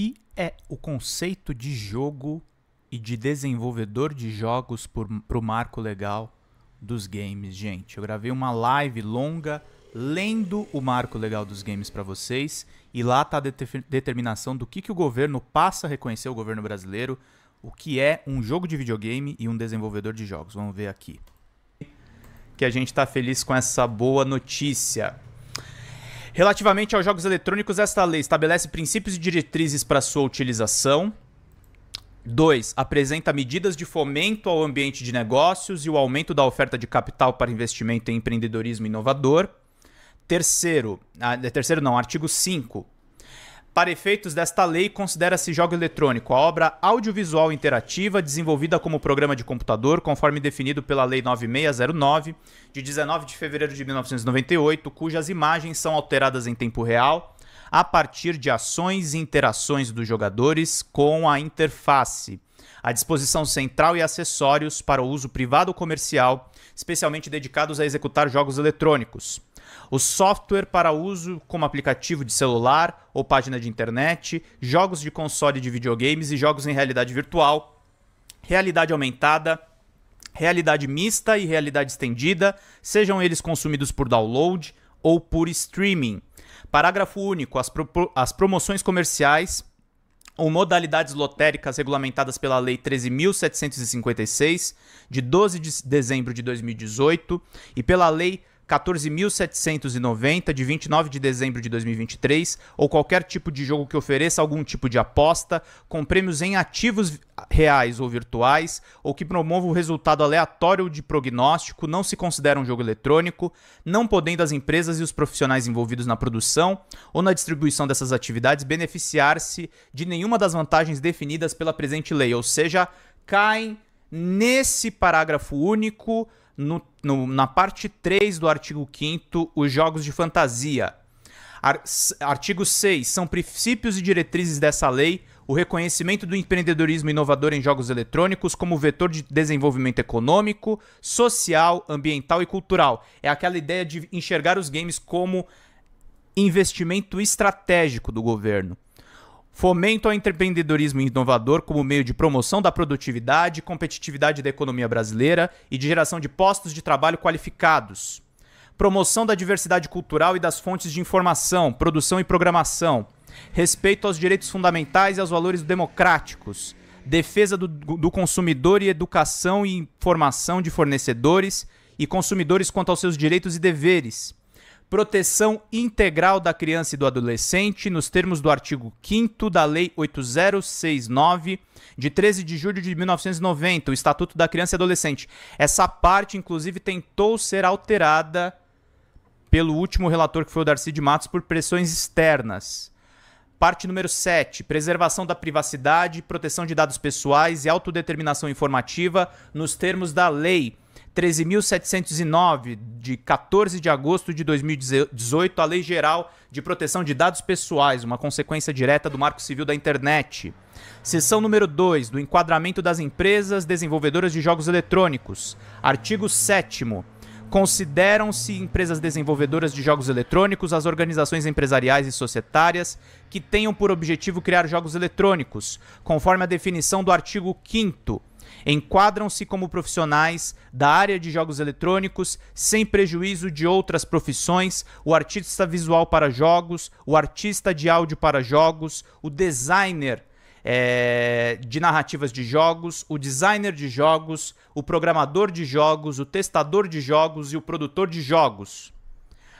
que é o conceito de jogo e de desenvolvedor de jogos para o marco legal dos games, gente? Eu gravei uma live longa lendo o marco legal dos games para vocês e lá está a determinação do que, que o governo passa a reconhecer, o governo brasileiro, o que é um jogo de videogame e um desenvolvedor de jogos. Vamos ver aqui. Que a gente está feliz com essa boa notícia. Relativamente aos jogos eletrônicos, esta lei estabelece princípios e diretrizes para sua utilização. 2. Apresenta medidas de fomento ao ambiente de negócios e o aumento da oferta de capital para investimento em empreendedorismo inovador. Terceiro, ah, terceiro não, artigo 5 para efeitos desta lei, considera-se jogo eletrônico a obra audiovisual interativa desenvolvida como programa de computador, conforme definido pela Lei 9609, de 19 de fevereiro de 1998, cujas imagens são alteradas em tempo real a partir de ações e interações dos jogadores com a interface, a disposição central e acessórios para o uso privado ou comercial, especialmente dedicados a executar jogos eletrônicos o software para uso como aplicativo de celular ou página de internet, jogos de console de videogames e jogos em realidade virtual, realidade aumentada, realidade mista e realidade estendida, sejam eles consumidos por download ou por streaming. Parágrafo único. As, pro as promoções comerciais ou modalidades lotéricas regulamentadas pela Lei 13.756, de 12 de dezembro de 2018, e pela Lei 14.790 de 29 de dezembro de 2023 ou qualquer tipo de jogo que ofereça algum tipo de aposta com prêmios em ativos reais ou virtuais ou que promova o resultado aleatório de prognóstico não se considera um jogo eletrônico, não podendo as empresas e os profissionais envolvidos na produção ou na distribuição dessas atividades beneficiar-se de nenhuma das vantagens definidas pela presente lei, ou seja, caem nesse parágrafo único no, no, na parte 3 do artigo 5 os jogos de fantasia. Ar, artigo 6. São princípios e diretrizes dessa lei o reconhecimento do empreendedorismo inovador em jogos eletrônicos como vetor de desenvolvimento econômico, social, ambiental e cultural. É aquela ideia de enxergar os games como investimento estratégico do governo. Fomento ao empreendedorismo inovador como meio de promoção da produtividade e competitividade da economia brasileira e de geração de postos de trabalho qualificados. Promoção da diversidade cultural e das fontes de informação, produção e programação. Respeito aos direitos fundamentais e aos valores democráticos. Defesa do, do consumidor e educação e informação de fornecedores e consumidores quanto aos seus direitos e deveres proteção integral da criança e do adolescente, nos termos do artigo 5 da Lei 8069, de 13 de julho de 1990, o Estatuto da Criança e Adolescente. Essa parte, inclusive, tentou ser alterada pelo último relator, que foi o Darcy de Matos, por pressões externas. Parte número 7. Preservação da privacidade, proteção de dados pessoais e autodeterminação informativa nos termos da lei 13.709, de 14 de agosto de 2018, a Lei Geral de Proteção de Dados Pessoais, uma consequência direta do Marco Civil da Internet. Seção número 2, do enquadramento das empresas desenvolvedoras de jogos eletrônicos. Artigo 7 Consideram-se empresas desenvolvedoras de jogos eletrônicos as organizações empresariais e societárias que tenham por objetivo criar jogos eletrônicos, conforme a definição do artigo 5 enquadram-se como profissionais da área de jogos eletrônicos, sem prejuízo de outras profissões, o artista visual para jogos, o artista de áudio para jogos, o designer é, de narrativas de jogos, o designer de jogos, o programador de jogos, o testador de jogos e o produtor de jogos.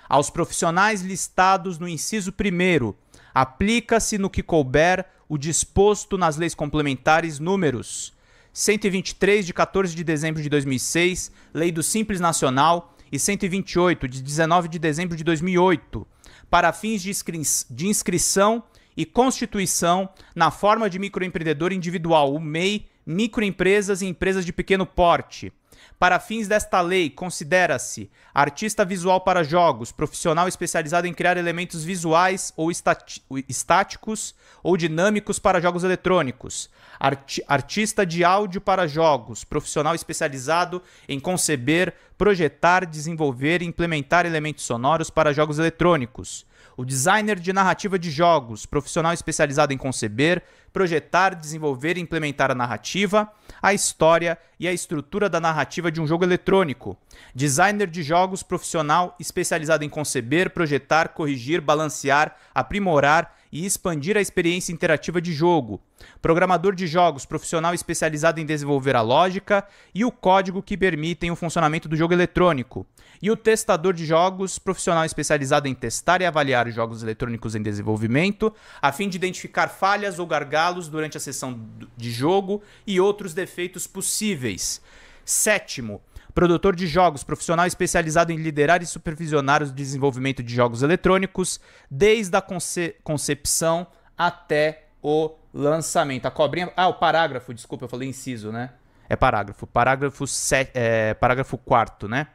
Aos profissionais listados no inciso 1, aplica-se no que couber o disposto nas leis complementares números 123 de 14 de dezembro de 2006, Lei do Simples Nacional, e 128 de 19 de dezembro de 2008, para fins de, inscri de inscrição e constituição na forma de microempreendedor individual, o MEI, microempresas e empresas de pequeno porte para fins desta lei, considera-se artista visual para jogos, profissional especializado em criar elementos visuais ou estáticos ou dinâmicos para jogos eletrônicos, Art artista de áudio para jogos, profissional especializado em conceber, projetar, desenvolver e implementar elementos sonoros para jogos eletrônicos, o designer de narrativa de jogos, profissional especializado em conceber, projetar, desenvolver e implementar a narrativa, a história e a estrutura da narrativa de um jogo eletrônico. Designer de jogos, profissional especializado em conceber, projetar, corrigir, balancear, aprimorar e expandir a experiência interativa de jogo. Programador de jogos, profissional especializado em desenvolver a lógica e o código que permitem o funcionamento do jogo eletrônico. E o testador de jogos, profissional especializado em testar e avaliar os jogos eletrônicos em desenvolvimento, a fim de identificar falhas ou gargalos durante a sessão de jogo e outros defeitos possíveis. Sétimo, produtor de jogos, profissional especializado em liderar e supervisionar o desenvolvimento de jogos eletrônicos, desde a conce concepção até o lançamento. A cobrinha. Ah, o parágrafo, desculpa, eu falei inciso, né? É parágrafo. Parágrafo, set, é, parágrafo quarto, né?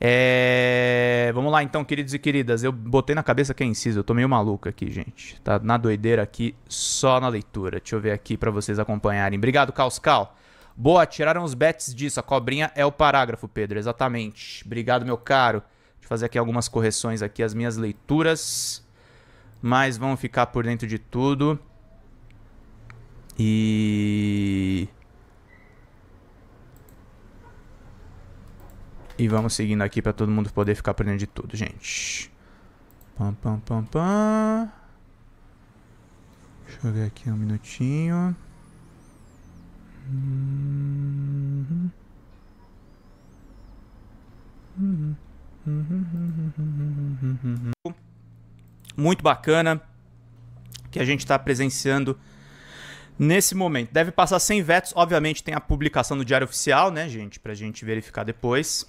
É... Vamos lá então, queridos e queridas. Eu botei na cabeça que é inciso. Eu tô meio maluco aqui, gente. Tá na doideira aqui, só na leitura. Deixa eu ver aqui para vocês acompanharem. Obrigado, Caos Cal. Boa, tiraram os bets disso. A cobrinha é o parágrafo, Pedro. Exatamente. Obrigado, meu caro. Deixa eu fazer aqui algumas correções aqui, as minhas leituras. Mas vamos ficar por dentro de tudo. E... E vamos seguindo aqui para todo mundo poder ficar por dentro de tudo, gente. Pam, pam, pam, pam. Deixa eu ver aqui um minutinho. Muito bacana que a gente está presenciando nesse momento. Deve passar sem vetos, obviamente tem a publicação no Diário Oficial, né, gente, para a gente verificar depois.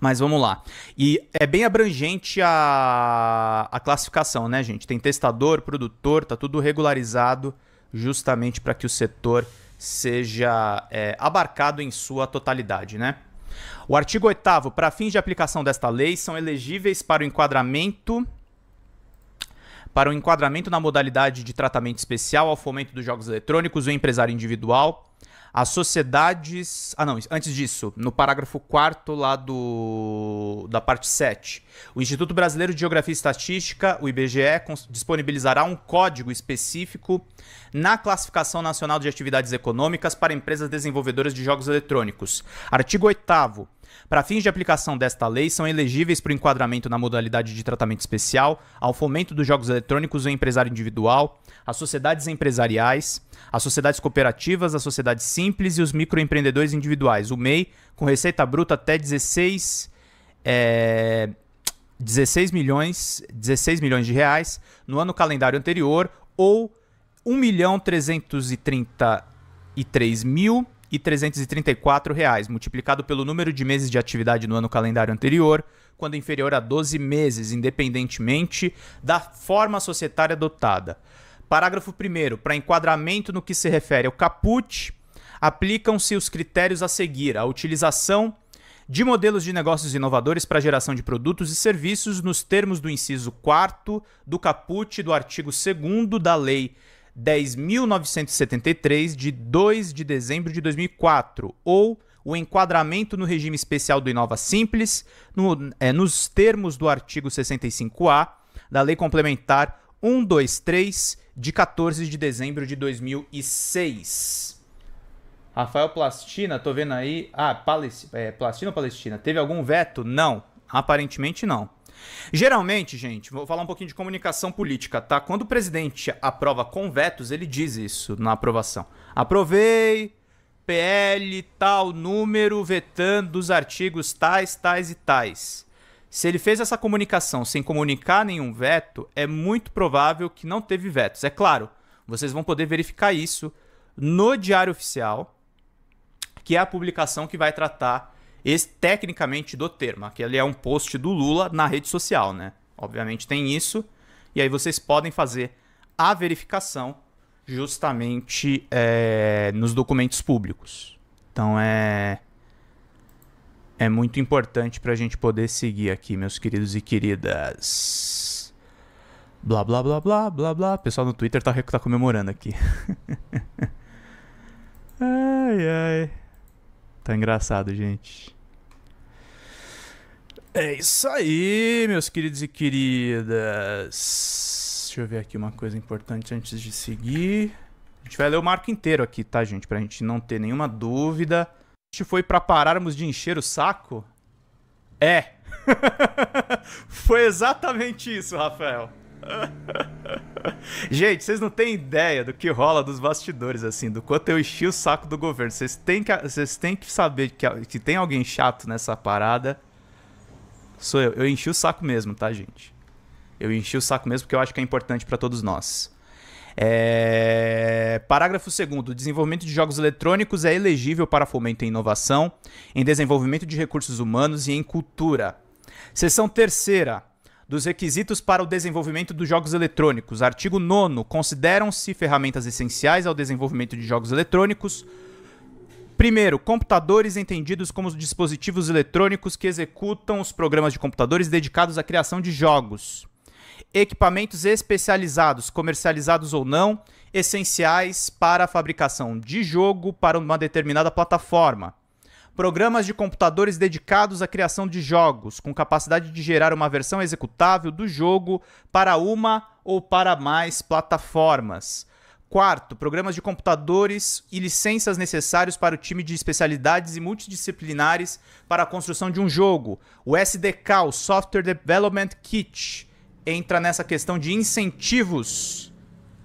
Mas vamos lá. E é bem abrangente a, a classificação, né, gente? Tem testador, produtor, tá tudo regularizado justamente para que o setor seja é, abarcado em sua totalidade, né? O artigo 8 para fins de aplicação desta lei, são elegíveis para o enquadramento para o enquadramento na modalidade de tratamento especial ao fomento dos jogos eletrônicos o empresário individual, as sociedades. Ah, não, antes disso, no parágrafo 4 lá do da parte 7. O Instituto Brasileiro de Geografia e Estatística, o IBGE, disponibilizará um código específico na Classificação Nacional de Atividades Econômicas para empresas desenvolvedoras de jogos eletrônicos. Artigo 8 para fins de aplicação desta lei, são elegíveis para o enquadramento na modalidade de tratamento especial ao fomento dos jogos eletrônicos o empresário individual, as sociedades empresariais, as sociedades cooperativas, as sociedades simples e os microempreendedores individuais, o MEI, com receita bruta até 16, é, 16 milhões, 16 milhões de reais no ano calendário anterior ou 1 milhão 333 mil e 334 reais, multiplicado pelo número de meses de atividade no ano calendário anterior, quando inferior a 12 meses, independentemente da forma societária adotada. Parágrafo 1 para enquadramento no que se refere ao caput, aplicam-se os critérios a seguir: a utilização de modelos de negócios inovadores para geração de produtos e serviços nos termos do inciso 4 do caput do artigo 2 da Lei 10.973, de 2 de dezembro de 2004, ou o enquadramento no regime especial do Inova Simples, no, é, nos termos do artigo 65A da Lei Complementar 123 de 14 de dezembro de 2006. Rafael Plastina, tô vendo aí. Ah, Palest... é, Plastina ou Palestina? Teve algum veto? Não. Aparentemente não. Geralmente, gente, vou falar um pouquinho de comunicação política, tá? Quando o presidente aprova com vetos, ele diz isso na aprovação. Aprovei PL tal número vetando os artigos tais, tais e tais. Se ele fez essa comunicação sem comunicar nenhum veto, é muito provável que não teve vetos. É claro, vocês vão poder verificar isso no Diário Oficial, que é a publicação que vai tratar esse, tecnicamente do termo, que ele é um post do Lula na rede social, né? Obviamente tem isso, e aí vocês podem fazer a verificação justamente é, nos documentos públicos. Então é é muito importante para a gente poder seguir aqui, meus queridos e queridas. Blá, blá, blá, blá, blá, blá. O pessoal no Twitter tá, tá comemorando aqui. ai, ai. Tá engraçado, gente. É isso aí, meus queridos e queridas. Deixa eu ver aqui uma coisa importante antes de seguir. A gente vai ler o marco inteiro aqui, tá, gente? Pra gente não ter nenhuma dúvida. Este foi para pararmos de encher o saco? É. foi exatamente isso, Rafael. Gente, vocês não têm ideia do que rola dos bastidores, assim, do quanto eu enchi o saco do governo. Vocês têm que, vocês têm que saber que, que tem alguém chato nessa parada. Sou eu. Eu enchi o saco mesmo, tá, gente? Eu enchi o saco mesmo porque eu acho que é importante para todos nós. É... Parágrafo 2. O desenvolvimento de jogos eletrônicos é elegível para fomento em inovação, em desenvolvimento de recursos humanos e em cultura. Seção 3 dos requisitos para o desenvolvimento dos jogos eletrônicos. Artigo 9. Consideram-se ferramentas essenciais ao desenvolvimento de jogos eletrônicos. Primeiro, computadores entendidos como dispositivos eletrônicos que executam os programas de computadores dedicados à criação de jogos. Equipamentos especializados, comercializados ou não, essenciais para a fabricação de jogo para uma determinada plataforma programas de computadores dedicados à criação de jogos, com capacidade de gerar uma versão executável do jogo para uma ou para mais plataformas. Quarto, programas de computadores e licenças necessários para o time de especialidades e multidisciplinares para a construção de um jogo. O SDK, o Software Development Kit, entra nessa questão de incentivos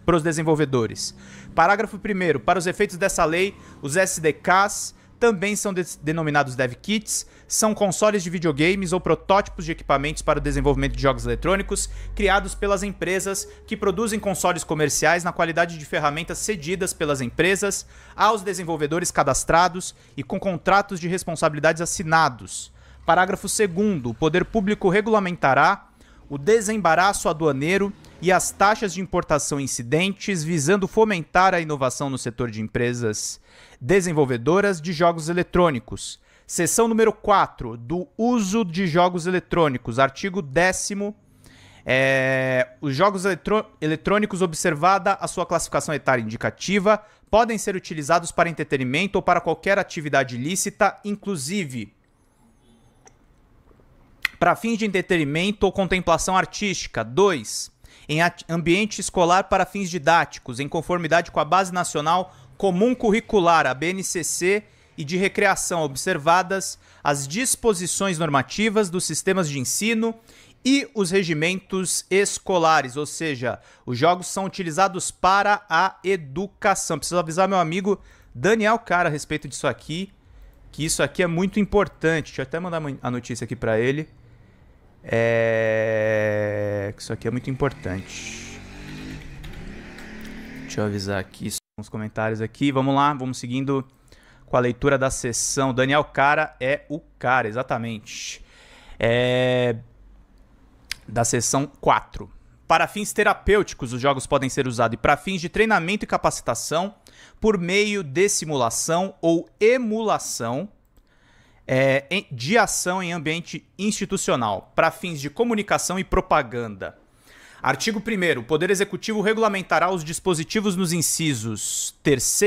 para os desenvolvedores. Parágrafo 1. Para os efeitos dessa lei, os SDKs também são de denominados dev kits, são consoles de videogames ou protótipos de equipamentos para o desenvolvimento de jogos eletrônicos criados pelas empresas que produzem consoles comerciais na qualidade de ferramentas cedidas pelas empresas aos desenvolvedores cadastrados e com contratos de responsabilidades assinados. Parágrafo 2 o poder público regulamentará o desembaraço aduaneiro e as taxas de importação incidentes, visando fomentar a inovação no setor de empresas desenvolvedoras de jogos eletrônicos. Seção número 4, do uso de jogos eletrônicos. Artigo 10 é, os jogos eletrônicos, observada a sua classificação etária indicativa, podem ser utilizados para entretenimento ou para qualquer atividade ilícita, inclusive para fins de entretenimento ou contemplação artística. 2 em ambiente escolar para fins didáticos, em conformidade com a Base Nacional Comum Curricular, a BNCC, e de recreação, observadas as disposições normativas dos sistemas de ensino e os regimentos escolares, ou seja, os jogos são utilizados para a educação. Preciso avisar meu amigo Daniel Cara a respeito disso aqui, que isso aqui é muito importante. Deixa eu até mandar a notícia aqui para ele. É... Isso aqui é muito importante. Deixa eu avisar aqui uns comentários aqui. Vamos lá, vamos seguindo com a leitura da sessão. Daniel Cara é o cara, exatamente. É... Da sessão 4. Para fins terapêuticos, os jogos podem ser usados para fins de treinamento e capacitação por meio de simulação ou emulação é, de ação em ambiente institucional, para fins de comunicação e propaganda. Artigo 1. O Poder Executivo regulamentará os dispositivos nos incisos 3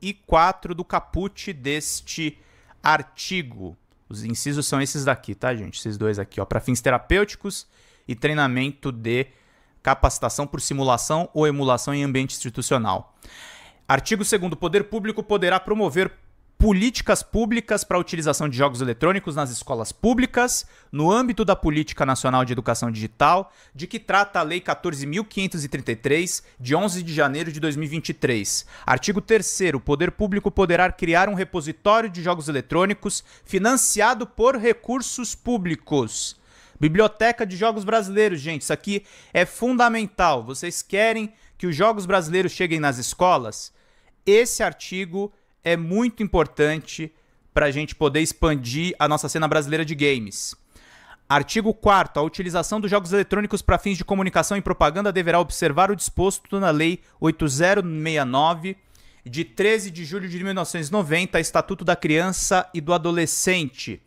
e 4 do caput deste artigo. Os incisos são esses daqui, tá, gente? Esses dois aqui, ó, para fins terapêuticos e treinamento de capacitação por simulação ou emulação em ambiente institucional. Artigo 2 O poder público poderá promover políticas públicas para a utilização de jogos eletrônicos nas escolas públicas, no âmbito da Política Nacional de Educação Digital, de que trata a Lei 14.533, de 11 de janeiro de 2023. Artigo 3. O poder público poderá criar um repositório de jogos eletrônicos financiado por recursos públicos. Biblioteca de Jogos Brasileiros, gente, isso aqui é fundamental. Vocês querem que os jogos brasileiros cheguem nas escolas? Esse artigo é muito importante para a gente poder expandir a nossa cena brasileira de games. Artigo 4 A utilização dos jogos eletrônicos para fins de comunicação e propaganda deverá observar o disposto na Lei 8069, de 13 de julho de 1990, Estatuto da Criança e do Adolescente.